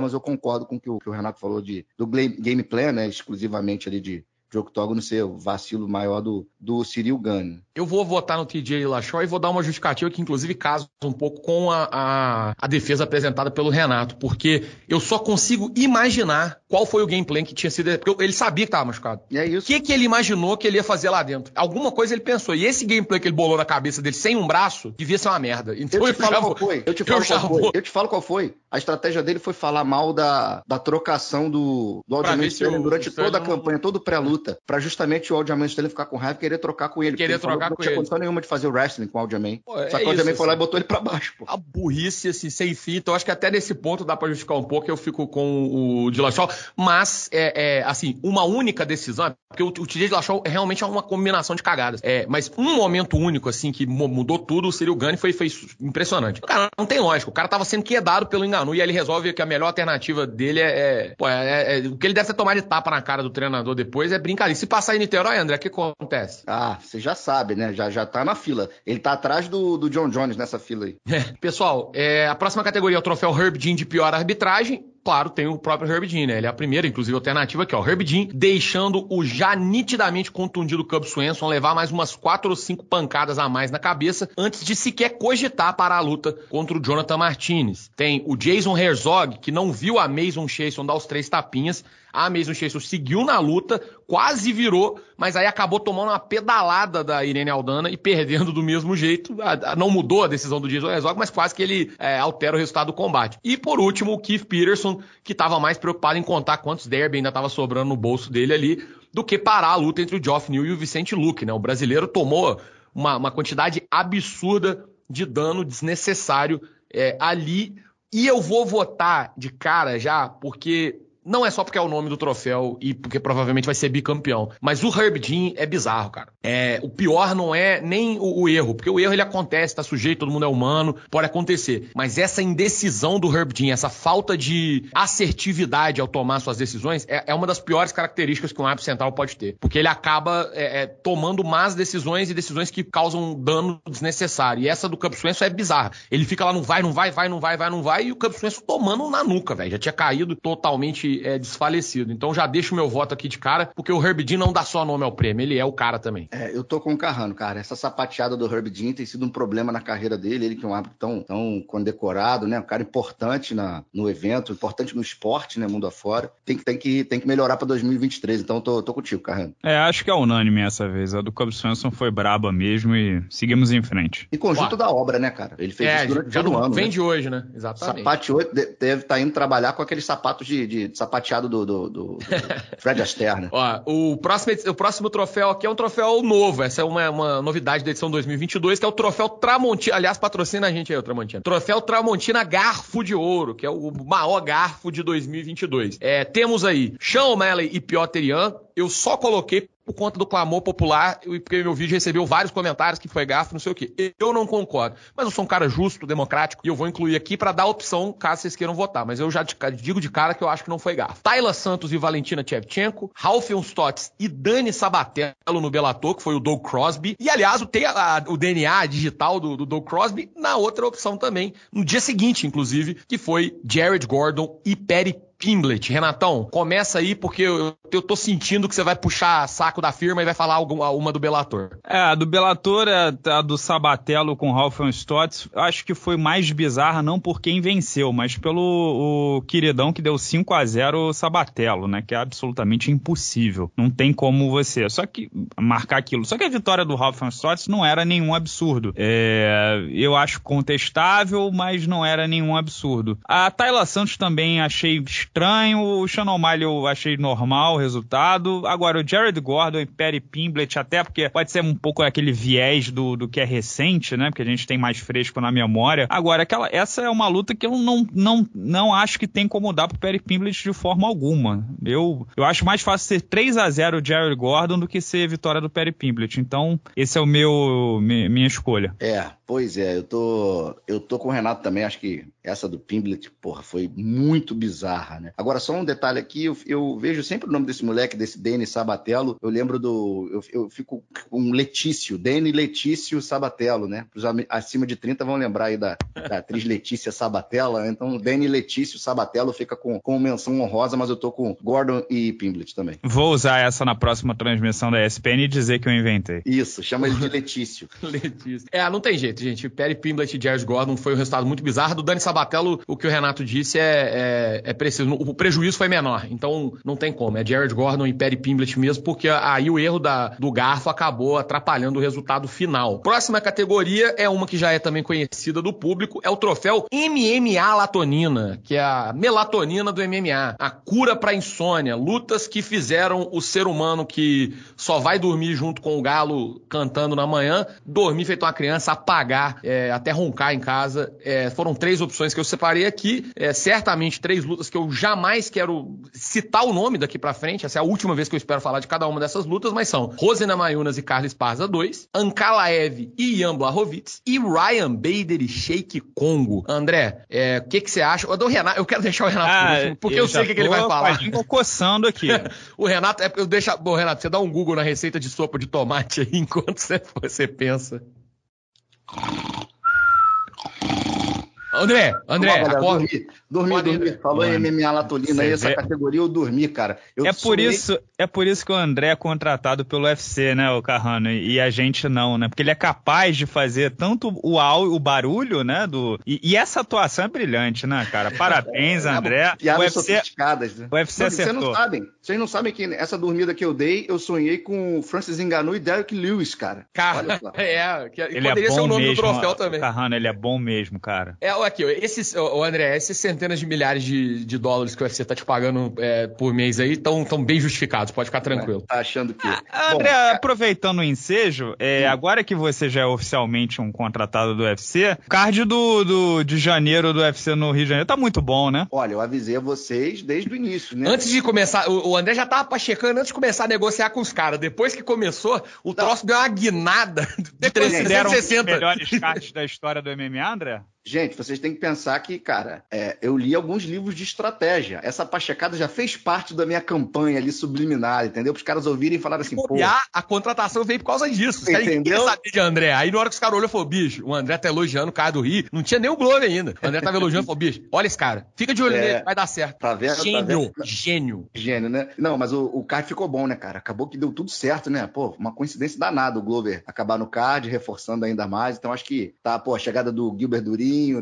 mas eu concordo com o que o, que o Renato falou de, do game plan, né, exclusivamente ali de, de octógono ser o vacilo maior do, do Cyril Gunn. Eu vou votar no TJ Lachó e vou dar uma justificativa que, inclusive, casa um pouco com a, a, a, defesa apresentada pelo Renato, porque eu só consigo imaginar qual foi o gameplay que tinha sido. Porque ele sabia que estava machucado. E é isso. O que, que ele imaginou que ele ia fazer lá dentro? Alguma coisa ele pensou. E esse gameplay que ele bolou na cabeça dele sem um braço devia ser uma merda. Então eu te falo qual foi. Eu te falo eu qual foi. Eu te falo qual foi. A estratégia dele foi falar mal da, da trocação do, do Sterling durante toda a campanha, todo pré-luta, para justamente o Aljamain Sterling ficar com raiva e querer trocar com ele. Querer trocar não com ele. Não tinha condição nenhuma de fazer o wrestling com o Aljamain. Pô, Só que é o Aljamain foi lá e botou ele pra baixo, pô. A burrice, assim, sem fim. Então acho que até nesse ponto dá pra justificar um pouco. Eu fico com o Dillashaw. Mas, é, é, assim, uma única decisão, porque o, o TJ Dillashaw realmente é uma combinação de cagadas. É, mas um momento único, assim, que mudou tudo, seria o Gunn foi, foi impressionante. Cara, não tem lógica. O cara tava sendo quedado pelo engano e ele resolve que a melhor alternativa dele é, é, pô, é, é, o que ele deve ter tomado de tapa na cara do treinador depois é brincadeira. Se passar em Niterói, André, o que acontece? Ah, você já sabe, né? Já, já tá na fila. Ele tá atrás do, do John Jones nessa fila aí. É. Pessoal, é, a próxima categoria é o troféu Herb Dean de pior arbitragem. claro, tem o próprio Herb Dean, né? Ele é a primeira, inclusive, alternativa aqui, ó. Herb Dean deixando o já nitidamente contundido Cub Swanson levar mais umas quatro ou cinco pancadas a mais na cabeça antes de sequer cogitar para a luta contra o Jonathan Martinez. Tem o Jason Herzog, que não viu a Mason Chason dar os três tapinhas, a Mason Chason seguiu na luta, quase virou, mas aí acabou tomando uma pedalada da Irene Aldana e perdendo do mesmo jeito. Não mudou a decisão do Jason Herzog, mas quase que ele é, altera o resultado do combate. E por último, o Keith Peterson, que estava mais preocupado em contar quantos derby ainda estava sobrando no bolso dele ali, do que parar a luta entre o Geoff Neal e o Vicente Luque. Né? O brasileiro tomou uma, uma quantidade absurda de dano desnecessário é, ali. E eu vou votar de cara já, porque não é só porque é o nome do troféu e porque provavelmente vai ser bicampeão. Mas o Herb Dean é bizarro, cara. É, o pior não é nem o, o, erro, porque o erro ele acontece, tá sujeito, todo mundo é humano, pode acontecer. Mas essa indecisão do Herb Dean, essa falta de assertividade ao tomar suas decisões, é, é uma das piores características que um árbitro central pode ter. Porque ele acaba é, é, tomando más decisões e decisões que causam dano desnecessário. E essa do Campos Swenson é bizarra. Ele fica lá, não vai, não vai, vai, não vai, vai, não vai, e o Campos Swenson tomando na nuca, velho. Já tinha caído totalmente é, desfalecido. Então já deixo meu voto aqui de cara, porque o Herb Dean não dá só nome ao prêmio, ele é o cara também. É, eu tô com o Carrano, cara. Essa sapateada do Herb Dean tem sido um problema na carreira dele, ele que é um árbitro tão, tão condecorado, né? Um cara importante na, no evento, importante no esporte, né? Mundo afora. Tem que, tem que, tem que melhorar pra 2023, então tô, tô contigo, Carrano. É, acho que é unânime essa vez. A do Cub Swanson foi braba mesmo e seguimos em frente. Em conjunto Ué. da obra, né, cara? Ele fez é, isso durante já todo o ano. Vem né? de hoje, né? Exatamente. Sapateou, deve estar tá indo trabalhar com aqueles sapatos de, de, de sapateado do, do, do, do Fred Astaire, né? Ó, o próximo, o próximo troféu aqui é um troféu novo. Essa é uma, uma novidade da edição 2022, que é o troféu Tramontina. Aliás, patrocina a gente aí, o Tramontina. Troféu Tramontina Garfo de Ouro, que é o maior garfo de 2022. É, temos aí Sean O'Malley e Piotr Ian. Eu só coloquei por conta do clamor popular porque meu vídeo recebeu vários comentários que foi gasto, não sei o quê. Eu não concordo. Mas eu sou um cara justo, democrático, e eu vou incluir aqui para dar opção caso vocês queiram votar. Mas eu já digo de cara que eu acho que não foi gasto. Tayla Santos e Valentina Shevchenko, Ralph Stotts e Dani Sabatello no Bellator, que foi o Doug Crosby. E, aliás, tem a, a, o DNA digital do, do Doug Crosby na outra opção também, no dia seguinte, inclusive, que foi Jared Gordon e Perry Pimblet. Renatão, começa aí porque eu, eu tô sentindo que você vai puxar saco da firma e vai falar alguma, uma do Belator. É, a do Belator, é a do Sabatello com Ralph Stotts, acho que foi mais bizarra não por quem venceu, mas pelo o queridão que deu 5 a 0 o Sabatello, né, que é absolutamente impossível. Não tem como você, só que marcar aquilo. Só que a vitória do Ralph Stotts não era nenhum absurdo. É, eu acho contestável, mas não era nenhum absurdo. A Tayla Santos também achei estranho. O Shannon O'Malley eu achei normal resultado. Agora, o Jared Gordon e Perry Pimblet, até porque pode ser um pouco aquele viés do, do que é recente, né? Porque a gente tem mais fresco na memória. Agora, aquela, essa é uma luta que eu não, não, não acho que tem como dar pro Perry Pimblet de forma alguma. Eu, eu acho mais fácil ser 3 a 0 o Jared Gordon do que ser vitória do Perry Pimblet. Então, esse é o meu minha escolha. É, pois é, eu tô eu tô com o Renato também, acho que essa do Pimblet, porra, foi muito bizarra, né? Agora, só um detalhe aqui, eu, eu vejo sempre o nome desse moleque, desse Denis Sabatello, eu lembro do. Eu, eu fico com Letício, Denis Letício Sabatello, né? Os acima de 30 vão lembrar aí da, da atriz Letícia Sabatella, então Denis Letício Sabatello fica com, com menção honrosa, mas eu tô com Gordon e Pimblet também. Vou usar essa na próxima transmissão da ESPN e dizer que eu inventei. Isso, chama ele de Letício. Letício. É, não tem jeito, gente. Perry Pimblet e Jared Gordon foi um resultado muito bizarro. Do Dani Sabatello, o que o Renato disse é, é, é preciso o prejuízo foi menor, então não tem como. É Jared Gordon e Perry Pimblet mesmo, porque aí o erro da, do garfo acabou atrapalhando o resultado final. Próxima categoria é uma que já é também conhecida do público, é o troféu MMA Latonina, que é a melatonina do MMA, a cura para insônia, lutas que fizeram o ser humano que só vai dormir junto com o galo cantando na manhã, dormir feito uma criança, apagar, é, até roncar em casa. É, foram três opções que eu separei aqui, é, certamente três lutas que eu jamais quero citar o nome daqui para frente, essa é a última vez que eu espero falar de cada uma dessas lutas, mas são Rosena Mayunas e Carlos Esparza 2, Ankalaev e Ian Blachowicz e Ryan Bader e Sheik Congo. André, é, o que que você acha? Eu, Renato, eu quero deixar o Renato ah, último, porque eu, eu sei o que, que, ele vai falar. Tô coçando aqui. o Renato, é, eu deixo, bom, Renato, você dá um Google na receita de sopa de tomate aí enquanto você, você pensa. よし! André, André, galera, acorda. dormi, dormi, dormi. Falou em Mano, MMA Latolina aí, essa vê- categoria eu dormi, cara. Eu é por isso, é por isso que o André é contratado pelo UFC, né, o Carrano, e a gente não, né? Porque ele é capaz de fazer tanto o au, o barulho, né, do e, e essa atuação é brilhante, né, cara? Parabéns, André. O Piadas UFC, sofisticadas, né? o UFC Não, Vocês acertou. não sabem. Vocês não sabem que essa dormida que eu dei, eu sonhei com o Francis Ngannou e Derek Lewis, cara. Cara, é, que, ele poderia é ser o bom nome mesmo, do troféu também. Carrano, ele é bom mesmo, cara. É, aqui, esses, André, esses centenas de milhares de, de dólares que o UFC tá te pagando é, por mês aí estão tão bem justificados, pode ficar tranquilo. Tá achando que. Ah, André, aproveitando o ensejo, é, agora que você já é oficialmente um contratado do UFC, o card do, do, de janeiro do UFC no Rio de Janeiro tá muito bom, né? Olha, eu avisei a vocês desde o início, né? Antes de começar, o, o André já tava pachecando antes de começar a negociar com os caras. Depois que começou, o troço deu uma guinada de Depois deram os 360. melhores cards da história do MMA, André? Gente, vocês têm que pensar que, cara, é, eu li alguns livros de estratégia. Essa pachecada já fez parte da minha campanha ali subliminar, entendeu? Para os caras ouvirem e falarem assim, pô. A contratação veio por causa disso. Os Entendeu? saber de André. Aí na hora que os caras olham, falou, bicho, o André tá elogiando o cara do Rio. Não tinha nem o Glover ainda. O André tava elogiando, falou, bicho, olha esse cara. Fica de olho É. nele, vai dar certo. Tá vendo? Tá Gênio, vendo? gênio. Gênio, né? Não, mas o, o card ficou bom, né, cara? Acabou que deu tudo certo, né? Pô, uma coincidência danada o Glover acabar no card, reforçando ainda mais. Então acho que tá, pô, a chegada do Gilbert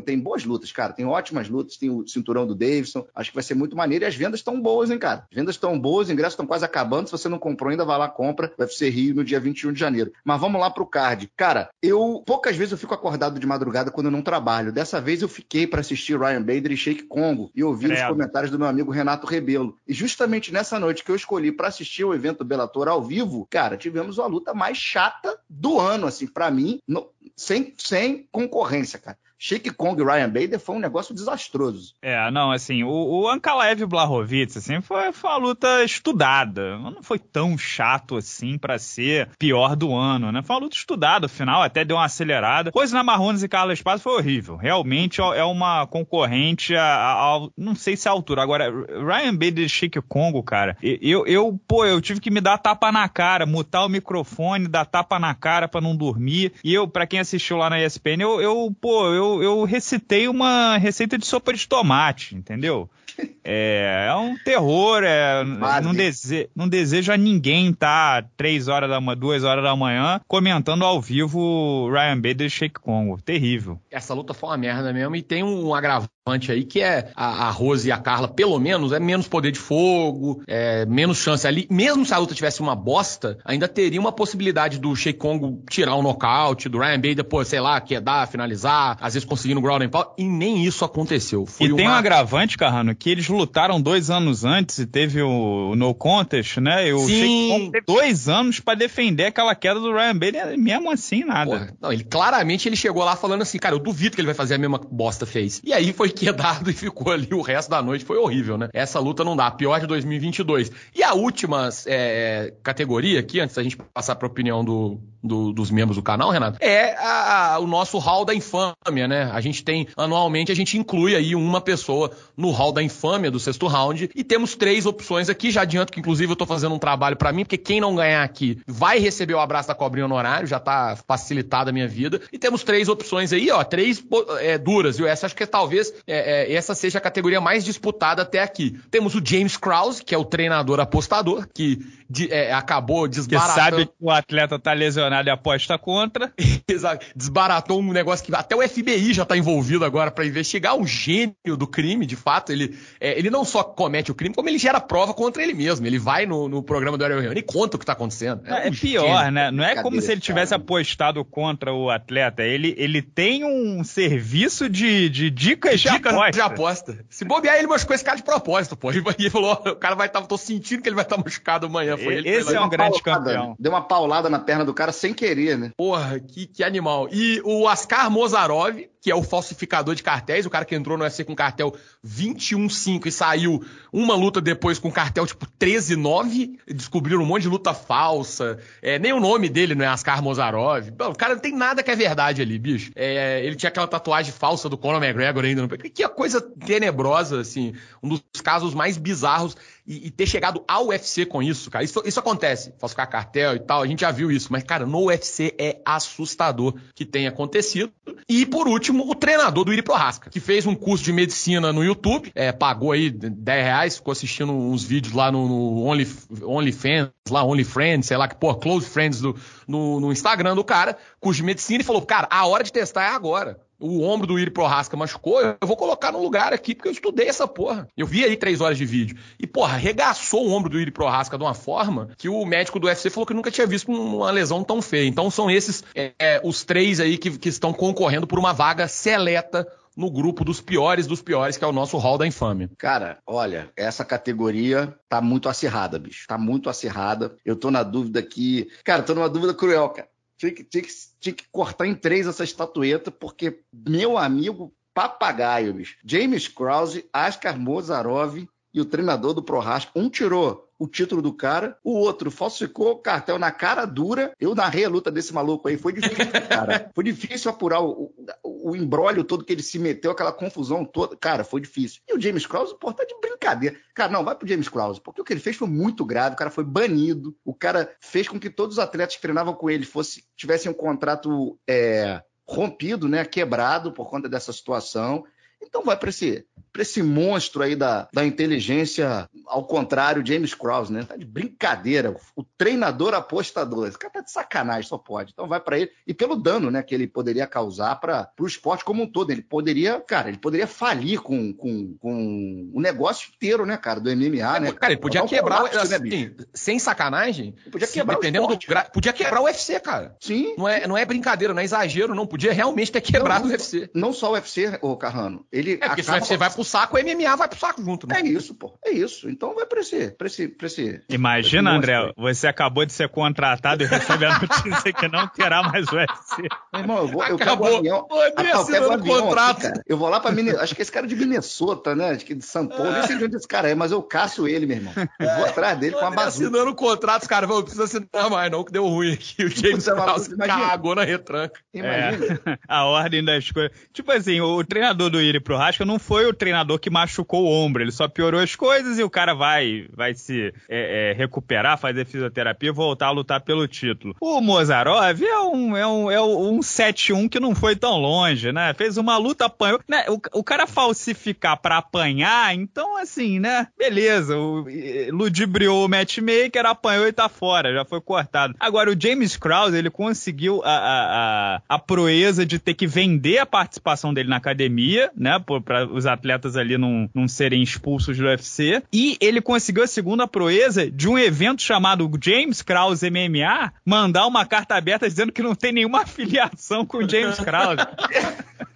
Tem boas lutas, cara. Tem ótimas lutas, tem o cinturão do Davidson. Acho que vai ser muito maneiro e as vendas estão boas, hein, cara? As vendas estão boas, os ingressos estão quase acabando. Se você não comprou ainda, vai lá, compra. Vai ser Rio no dia 21 de janeiro. Mas vamos lá pro card. Cara, eu poucas vezes eu fico acordado de madrugada quando eu não trabalho. Dessa vez eu fiquei para assistir Ryan Bader e Sheik Congo e ouvir os comentários do meu amigo Renato Rebelo. E justamente nessa noite que eu escolhi para assistir o evento Bellator ao vivo, cara, tivemos a luta mais chata do ano, assim, para mim, no- sem, sem concorrência, cara. Sheik Kong e Ryan Bader foi um negócio desastroso. É, não, assim, o, o Ankalaev Blahovic, assim, foi, foi uma luta estudada. Não foi tão chato assim pra ser pior do ano, né? Foi uma luta estudada, final até deu uma acelerada. Coisa na Marrones e Carla Espada foi horrível. Realmente ó, é uma concorrente a, a- a- não sei se é a altura. Agora, Ryan Bader e Chico Congo, cara, e- eu, eu, pô, eu tive que me dar tapa na cara, mutar o microfone, dar tapa na cara pra não dormir. E eu, pra quem assistiu lá na ESPN, eu, eu pô, eu, eu recitei uma receita de sopa de tomate, entendeu? É, é um terror, é, não, dese, não desejo a ninguém tá três horas da manhã, duas horas da manhã comentando ao vivo Ryan Bader e Shake Congo. Terrível. Essa luta foi uma merda mesmo. E tem um agravante aí que é a, a Rose e a Carla, pelo menos, é menos poder de fogo, é menos chance ali. Mesmo se a luta tivesse uma bosta, ainda teria uma possibilidade do Shea Congo tirar um nocaute, do Ryan Bader, pô, sei lá, quedar, finalizar, às vezes conseguir no ground and pound. E nem isso aconteceu. Foi e tem um uma... agravante, Carrano, que eles lutaram dois anos antes e teve o No Contest, né? E o Sim. Teve dois anos pra defender aquela queda do Ryan Bader, mesmo assim, nada. Porra, não, ele claramente ele chegou lá falando assim, cara, eu duvido que ele vai fazer a mesma bosta fez. E aí foi quedado e ficou ali o resto da noite, foi horrível, né? Essa luta não dá, a pior de 2022. E a última é, categoria aqui, antes da gente passar pra opinião do, do- dos membros do canal, Renato, é a- a- o nosso hall da infâmia, né? A gente tem, anualmente, a gente inclui aí uma pessoa no hall da infâmia do sexto round e temos três opções aqui, já adianto que inclusive eu tô fazendo um trabalho pra mim, porque quem não ganhar aqui vai receber o abraço da cobrinha honorário, já tá facilitada a minha vida. E temos três opções aí, ó, três é, duras, viu? Essa acho que talvez é, é, essa seja a categoria mais disputada até aqui. Temos o James Krause, que é o treinador apostador, que de- é, acabou Que desbaratando... sabe que o atleta tá lesionado e aposta contra. Exato. Desbaratou um negócio que até o FBI já tá envolvido agora pra investigar. Um gênio do crime, de fato. Ele, é, ele não só comete o crime, como ele gera prova contra ele mesmo. Ele vai no, no programa do Ariel Reunião e conta o que tá acontecendo. É, um pior, gênio. né? Não é como se ele esse tivesse cara? apostado contra o atleta. Ele, ele tem um serviço de, de dicas de Dicas aposta. de aposta. Se bobear, ele machucou esse cara de propósito, pô. Ele, ele falou: o cara vai estar. tô sentindo que ele vai estar machucado amanhã. Foi ele Esse é um e- grande Paulada, campeão. Deu uma paulada na perna do cara sem querer, né? Porra, que, que animal. E o Askar Mozarov, que é o falsificador de cartéis, o cara que entrou no UFC com cartel 21-5 e saiu uma luta depois com cartel tipo 13-9, descobriram um monte de luta falsa. É, nem o nome dele não é Askar Mozarov. O cara não tem nada que é verdade ali, bicho. É, ele tinha aquela tatuagem falsa do Conor McGregor ainda. No... Que coisa tenebrosa, assim. Um dos casos mais bizarros. E, e ter chegado ao UFC com isso, cara. Isso, isso acontece. Falsificar cartel e tal, a gente já viu isso. Mas, cara, no UFC é assustador que tenha acontecido. E, por último, o treinador do Iri Prohaska, que fez um curso de medicina no YouTube, é, pagou aí 10 reais, ficou assistindo uns vídeos lá no, no Only, OnlyFans, lá, OnlyFriends, sei lá, que, pô, Close Friends do, no, no Instagram do cara, curso de medicina, e falou, cara, a hora de testar é agora o ombro do Iri Prohaska machucou, eu vou colocar no lugar aqui, porque eu estudei essa porra. Eu vi aí três horas de vídeo. E, porra, arregaçou o ombro do Iri Prohaska de uma forma que o médico do UFC falou que nunca tinha visto uma lesão tão feia. Então são esses é, é, os três aí que, que estão concorrendo por uma vaga seleta no grupo dos piores dos piores, que é o nosso Hall da Infâmia. Cara, olha, essa categoria tá muito acirrada, bicho. Tá muito acirrada. Eu tô na dúvida aqui. Cara, tô numa dúvida cruel, cara. Tinha que, tinha, que, tinha que cortar em três essa estatueta, porque meu amigo papagaio, bicho. James Krause, Askar Mozarov e o treinador do Prohasco. Um tirou o título do cara, o outro falsificou o cartel na cara dura. Eu narrei a luta desse maluco aí, foi difícil, cara. Foi difícil apurar o, o, o embrólio todo que ele se meteu, aquela confusão toda. Cara, foi difícil. E o James Krause, pô, tá de brincadeira. Cara, não, vai pro James Krause, porque o que ele fez foi muito grave, o cara foi banido, o cara fez com que todos os atletas que treinavam com ele fosse, tivessem um contrato é, rompido, né, quebrado por conta dessa situação. Então vai para esse, esse monstro aí da, da inteligência, ao contrário, James Krause, né? Tá de brincadeira. O treinador apostador. Esse cara tá de sacanagem, só pode. Então vai para ele. E pelo dano, né, que ele poderia causar para o esporte como um todo. Ele poderia, cara, ele poderia falir com, com, com o negócio inteiro, né, cara, do MMA, né? Cara, ele podia quebrar, colapso, né, assim, né, sem sacanagem. Ele podia quebrar dependendo do gra... Podia quebrar o UFC, cara. Sim. Não é, não é brincadeira, não é exagero, não. Podia realmente ter quebrado não, o UFC. Não só o UFC, ô Carrano. Ele é, porque acaba... se o UFC vai pro saco, o MMA vai pro saco junto, né? É isso, pô. É isso. Então vai pra esse. Pra esse, pra esse Imagina, esse André, você acabou de ser contratado e recebe a notícia que não terá mais o UFC. Meu irmão, eu vou. Eu Acabou. pego o avião. O André ah, eu pego o contrato. Aqui, eu vou lá pra Minnesota. Acho que esse cara é de Minnesota, né? Acho que de São Paulo. Nem sei de onde esse cara é, mas eu caço ele, meu irmão. Eu vou atrás dele com a bazuca. assinando contrato, os caras vão, precisa assinar mais, não, que deu ruim aqui. O James Krause cagou na retranca. Imagina. É, a ordem das coisas. Tipo assim, o treinador do Iri pro Rasca não foi o treinador que machucou o ombro, ele só piorou as coisas e o cara vai, vai se é, é, recuperar, fazer fisioterapia e voltar a lutar pelo título. O Mozarov é um, é um, é um 7-1 que não foi tão longe, né? Fez uma luta, apanhou. Né? O, o cara falsificar para apanhar, então assim, né? Beleza, o, ludibriou o matchmaker, apanhou e tá fora, já foi cortado. Agora, o James Krause, ele conseguiu a, a, a, a proeza de ter que vender a participação dele na academia, né? Para os atletas ali não, não serem expulsos do UFC. E ele conseguiu a segunda proeza de um evento chamado James Krause MMA mandar uma carta aberta dizendo que não tem nenhuma afiliação com o James Krause.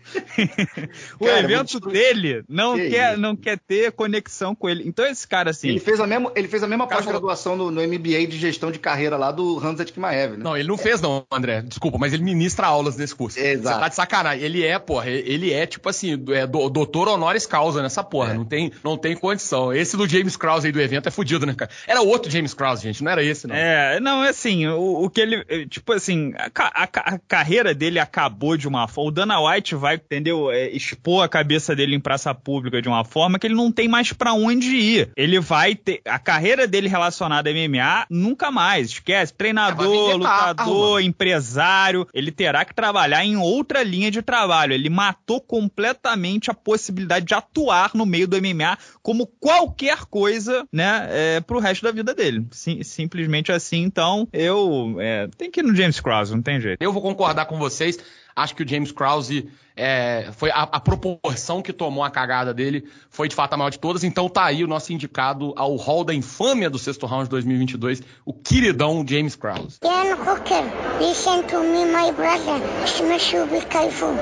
o cara, evento dele não quer, não quer ter conexão com ele. Então esse cara, assim... Ele fez a mesma, ele fez a mesma pós-graduação no, no, MBA de gestão de carreira lá do Hansa Tikmaev, né? Não, ele não fez não, André. Desculpa, mas ele ministra aulas nesse curso. Exato. Você tá de sacanagem. Ele é, porra, ele é tipo assim, é doutor honoris causa nessa porra. É. Não, tem, não tem condição. Esse do James Krause aí do evento é fudido, né, cara? Era outro James Krause, gente, não era esse, não. É, não, é assim, o, o que ele... Tipo assim, a, a, a carreira dele acabou de uma forma... O Dana White vai entendeu? É, expor a cabeça dele em praça pública de uma forma que ele não tem mais para onde ir. Ele vai ter. A carreira dele relacionada a MMA nunca mais. Esquece. Treinador, é, lutador, empresário. Ele terá que trabalhar em outra linha de trabalho. Ele matou completamente a possibilidade de atuar no meio do MMA como qualquer coisa, né? É, pro resto da vida dele. Sim, simplesmente assim. Então, eu. É, tem que ir no James Cross, não tem jeito. Eu vou concordar com vocês. Acho que o James Krause é, foi a, a, proporção que tomou a cagada dele foi de fato a maior de todas. Então tá aí o nosso indicado ao hall da infâmia do sexto round de 2022, o queridão James Krause. Dan Hooker, listen to me, my brother.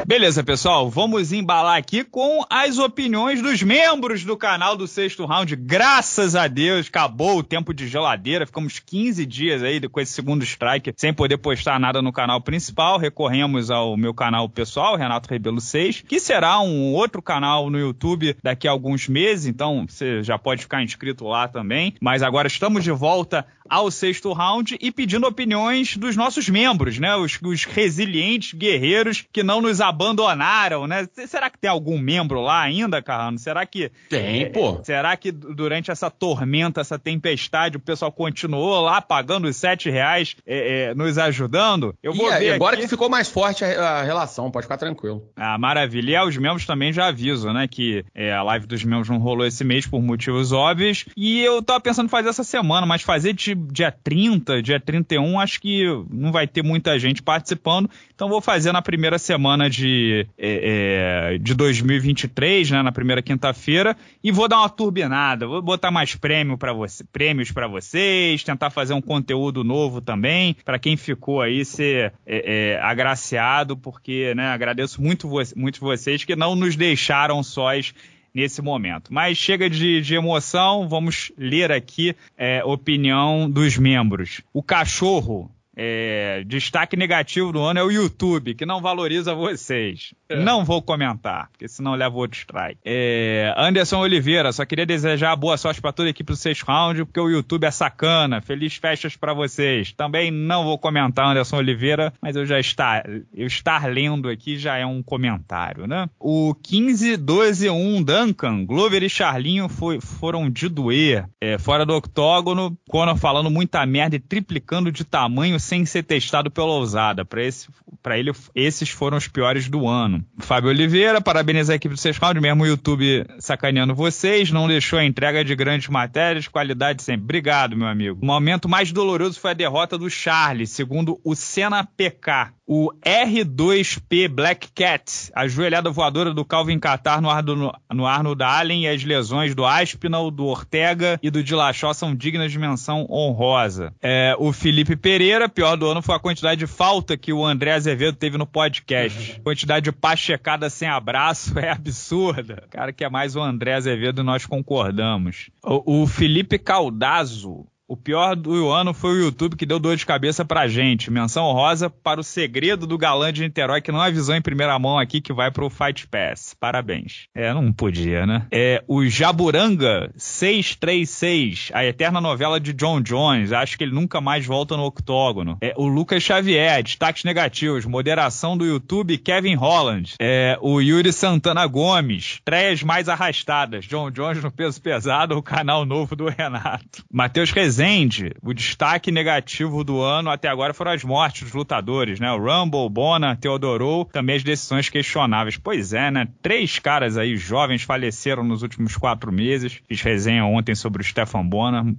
Beleza, pessoal, vamos embalar aqui com as opiniões dos membros do canal do sexto round. Graças a Deus, acabou o tempo de geladeira. Ficamos 15 dias aí com esse segundo strike sem poder postar nada no canal principal. Recorremos ao meu canal pessoal, Renato pelo 6, que será um outro canal no YouTube daqui a alguns meses, então você já pode ficar inscrito lá também. Mas agora estamos de volta ao sexto round e pedindo opiniões dos nossos membros, né? Os, os resilientes guerreiros que não nos abandonaram, né? Será que tem algum membro lá ainda, Carrano? Será que. Tem, pô. Será que durante essa tormenta, essa tempestade, o pessoal continuou lá pagando os sete reais, é, é, nos ajudando? Eu vou e, ver. agora aqui... que ficou mais forte a, a, relação, pode ficar tranquilo. Ah, maravilha. E aos membros também já aviso, né? Que é, a live dos membros não rolou esse mês por motivos óbvios. E eu tava pensando em fazer essa semana, mas fazer de dia 30, dia 31, acho que não vai ter muita gente participando. Então vou fazer na primeira semana de, é, é, de 2023, né? Na primeira quinta-feira. E vou dar uma turbinada. Vou botar mais prêmio para você, prêmios para vocês, tentar fazer um conteúdo novo também. para quem ficou aí ser é, é, agraciado, porque né, agradeço muito, vo muito vocês que não nos deixaram sós nesse momento. Mas chega de, de emoção, vamos ler aqui é, opinião dos membros. O cachorro é, destaque negativo do ano é o YouTube, que não valoriza vocês. É. Não vou comentar, porque senão leva outro strike. É, Anderson Oliveira, só queria desejar boa sorte para toda a equipe do sexto round, porque o YouTube é sacana. Feliz festas para vocês. Também não vou comentar Anderson Oliveira, mas eu já estar, eu estar lendo aqui já é um comentário, né? O 15-12-1 Duncan, Glover e Charlinho foi, foram de doer. É, fora do octógono, Conor falando muita merda e triplicando de tamanho sem ser testado pela ousada. Para esse, ele, esses foram os piores do ano. Fábio Oliveira, parabéns à equipe do Seis mesmo o YouTube sacaneando vocês, não deixou a entrega de grandes matérias, qualidade sempre. Obrigado, meu amigo. O momento mais doloroso foi a derrota do Charlie, segundo o Senna PK. O R2P Black Cat, a joelhada voadora do Calvin Qatar no, ar do, no Arnold Allen e as lesões do Aspinall, do Ortega e do Dilachó são dignas de menção honrosa. É, o Felipe Pereira, pior do ano foi a quantidade de falta que o André Azevedo teve no podcast. Uhum. Quantidade de pachecada sem abraço é absurda. Cara, que é mais o André Azevedo, nós concordamos. O, o Felipe Caldazo, o pior do ano foi o YouTube que deu dor de cabeça pra gente. Menção rosa para o segredo do galã de Niterói, que não avisou em primeira mão aqui que vai pro Fight Pass. Parabéns. É, não podia, né? É, o Jaburanga 636, a eterna novela de John Jones. Acho que ele nunca mais volta no octógono. É, o Lucas Xavier, destaques negativos. Moderação do YouTube, Kevin Holland. É, o Yuri Santana Gomes, estreias mais arrastadas. John Jones no peso pesado, o canal novo do Renato. Matheus Rezende Resende, o destaque negativo do ano até agora foram as mortes dos lutadores, né? O Rumble, Bona, Teodoro, também as decisões questionáveis. Pois é, né? Três caras aí jovens faleceram nos últimos quatro meses. Fiz resenha ontem sobre o Stefan Bona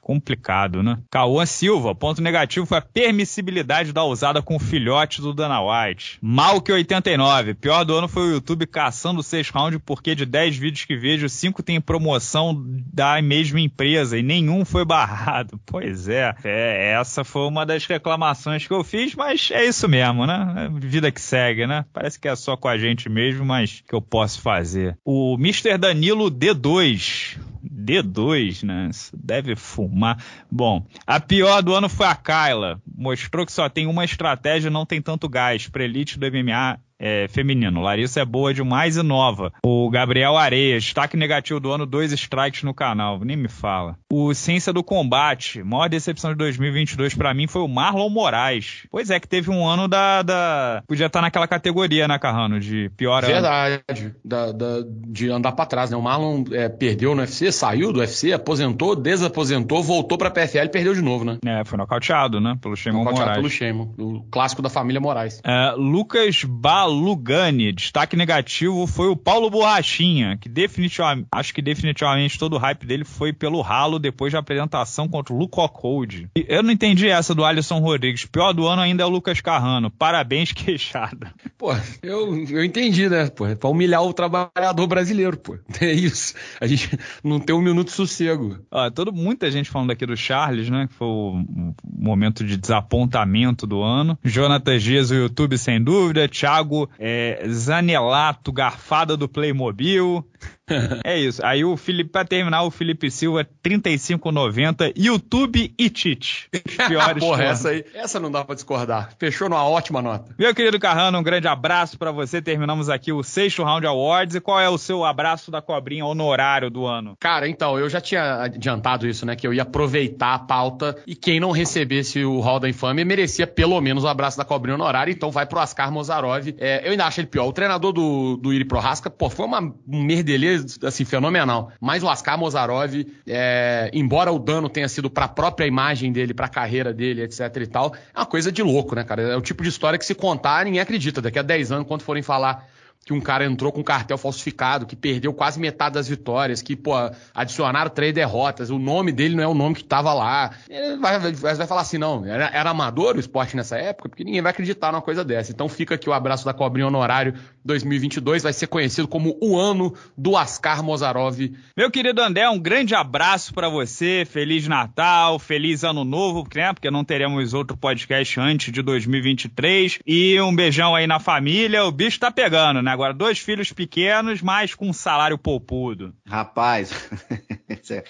complicado, né? Cauã Silva, ponto negativo foi a permissibilidade da usada com o filhote do Dana White. Mal que 89, pior do ano foi o YouTube caçando seis rounds porque de 10 vídeos que vejo, cinco tem promoção da mesma empresa e nenhum foi barrado. Pois é, é, essa foi uma das reclamações que eu fiz, mas é isso mesmo, né? É vida que segue, né? Parece que é só com a gente mesmo, mas que eu posso fazer. O Mr. Danilo D2, D2, né? Deve fumar. Bom, a pior do ano foi a Kyla. Mostrou que só tem uma estratégia não tem tanto gás. Pra elite do MMA é, feminino. Larissa é boa demais e nova. O Gabriel Areias, destaque negativo do ano, dois strikes no canal. Nem me fala. O Ciência do Combate, maior decepção de 2022 para mim foi o Marlon Moraes. Pois é, que teve um ano da. da... Podia estar naquela categoria, né, Carrano? De pior Verdade. Da, da, de andar para trás, né? O Marlon é, perdeu no UFC, saiu do UFC, aposentou, desaposentou, voltou pra PFL e perdeu de novo, né? É, foi nocauteado, né? Pelo Shimon Moraes. pelo Shimon, o clássico da família Moraes. É, Lucas Bal Lugani. Destaque negativo foi o Paulo Borrachinha, que definitivamente, acho que definitivamente todo o hype dele foi pelo ralo depois da apresentação contra o Luke Rockhold. Eu não entendi essa do Alisson Rodrigues. Pior do ano ainda é o Lucas Carrano. Parabéns, queixada. Pô, eu, eu entendi, né? Pô, é pra humilhar o trabalhador brasileiro, pô. É isso. A gente não tem um minuto de sossego. Ó, todo, muita gente falando aqui do Charles, né? Que foi o momento de desapontamento do ano. Jonathan Dias, o YouTube, sem dúvida. Thiago é, Zanelato, garfada do Playmobil. É isso. Aí o Felipe, pra terminar, o Felipe Silva, 35,90. YouTube e Tite. Piores Porra, essa aí, essa não dá pra discordar. Fechou numa ótima nota. Meu querido Carrano, um grande abraço para você. Terminamos aqui o sexto Round Awards. E qual é o seu abraço da cobrinha honorário do ano? Cara, então, eu já tinha adiantado isso, né? Que eu ia aproveitar a pauta e quem não recebesse o Hall da Infâmia merecia pelo menos o abraço da cobrinha honorária. Então vai pro Ascar Mozarov. É, eu ainda acho ele pior. O treinador do, do Iri Prohaska, pô, foi uma assim, fenomenal. Mas o Ascar Mozarov, é, embora o dano tenha sido pra própria imagem dele, pra carreira dele, etc e tal, é uma coisa de louco, né, cara? É o tipo de história que se contar, ninguém acredita. Daqui a 10 anos, quando forem falar que um cara entrou com cartel falsificado, que perdeu quase metade das vitórias, que, pô, adicionaram três derrotas, o nome dele não é o nome que estava lá. Ele vai, vai, vai, falar assim, não, era, era, amador o esporte nessa época, porque ninguém vai acreditar numa coisa dessa. Então fica aqui o abraço da cobrinha honorário 2022, vai ser conhecido como o ano do Ascar Mozarov. Meu querido André, um grande abraço para você, Feliz Natal, Feliz Ano Novo, né, porque não teremos outro podcast antes de 2023, e um beijão aí na família, o bicho tá pegando, né? Agora, dois filhos pequenos, mas com um salário poupudo. Rapaz, é,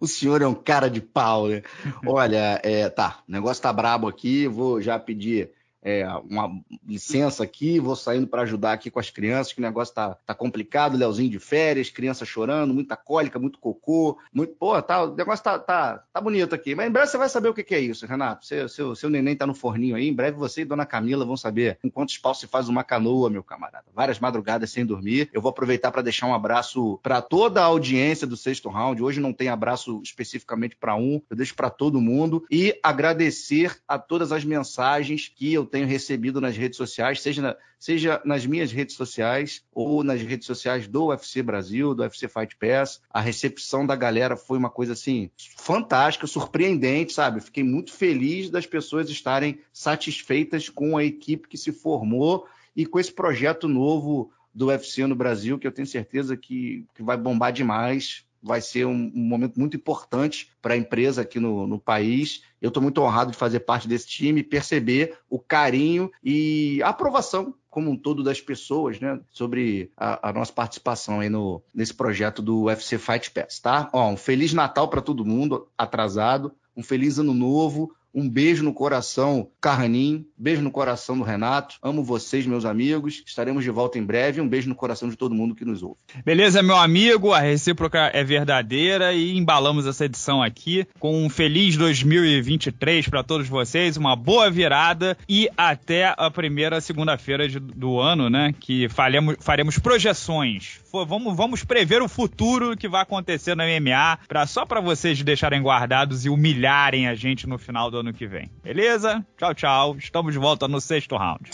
o senhor é um cara de pau, né? Olha, é, tá, o negócio tá brabo aqui, vou já pedir é, uma licença aqui, vou saindo para ajudar aqui com as crianças, que o negócio tá, tá complicado, Leozinho de férias, criança chorando, muita cólica, muito cocô, muito, pô, tá, o negócio tá, tá, tá bonito aqui. Mas em breve você vai saber o que, que é isso, Renato. Seu, seu, seu neném tá no forninho aí, em breve você e Dona Camila vão saber com quantos paus se faz uma canoa, meu camarada. Várias madrugadas sem dormir. Eu vou aproveitar para deixar um abraço para toda a audiência do sexto round. Hoje não tem abraço especificamente para um, eu deixo para todo mundo e agradecer a todas as mensagens que eu tenho recebido nas redes sociais, seja, na, seja nas minhas redes sociais ou nas redes sociais do UFC Brasil, do UFC Fight Pass. A recepção da galera foi uma coisa assim fantástica, surpreendente, sabe? Fiquei muito feliz das pessoas estarem satisfeitas com a equipe que se formou e com esse projeto novo do UFC no Brasil, que eu tenho certeza que, que vai bombar demais vai ser um, um momento muito importante para a empresa aqui no, no país. Eu estou muito honrado de fazer parte desse time, perceber o carinho e a aprovação como um todo das pessoas, né, sobre a, a nossa participação aí no, nesse projeto do UFC Fight Pass, tá? Ó, um feliz Natal para todo mundo atrasado, um feliz ano novo, um beijo no coração, Carranim. Beijo no coração do Renato. Amo vocês, meus amigos. Estaremos de volta em breve. Um beijo no coração de todo mundo que nos ouve. Beleza, meu amigo. A recíproca é verdadeira e embalamos essa edição aqui com um feliz 2023 para todos vocês. Uma boa virada e até a primeira segunda-feira do ano, né? Que faremos, faremos projeções. Vamos, vamos prever o futuro que vai acontecer no MMA, pra, só para vocês deixarem guardados e humilharem a gente no final do ano ano que vem. Beleza? Tchau, tchau. Estamos de volta no sexto round.